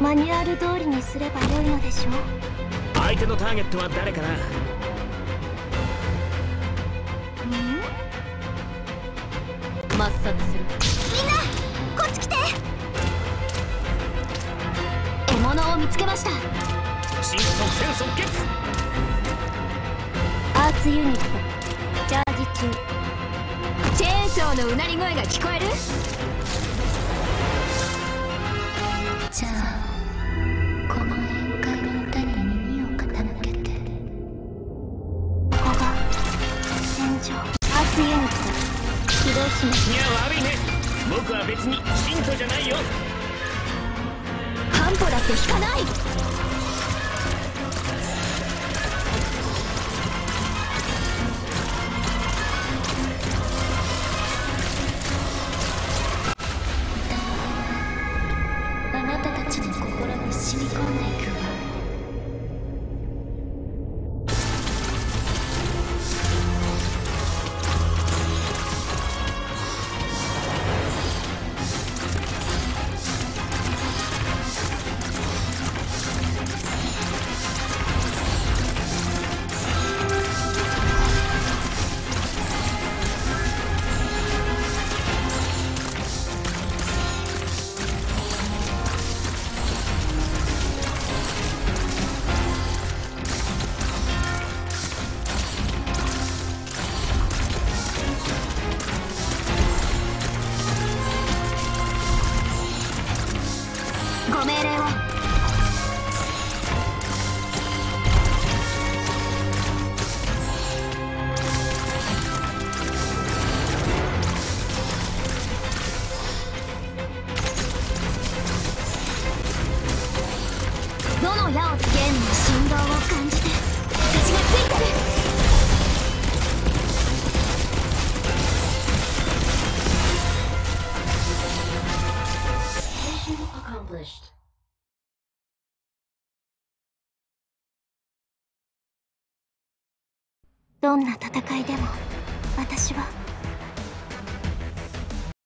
マニュアル通りにすればよいのでしょう。相手のターゲットは誰かな？抹殺する。みんなこっち来て。獲物を見つけました。新即戦即決。アーツユニットチャージ中。チェーンソーのうなり声が聞こえる？戦場アーツユニット起動しますいや悪いね僕は別に信徒じゃないよ半歩だって引かないあなたたちの心に染み込んでいく。どの矢をつけんの振動を感じて。私がついてるどんな戦いでも私は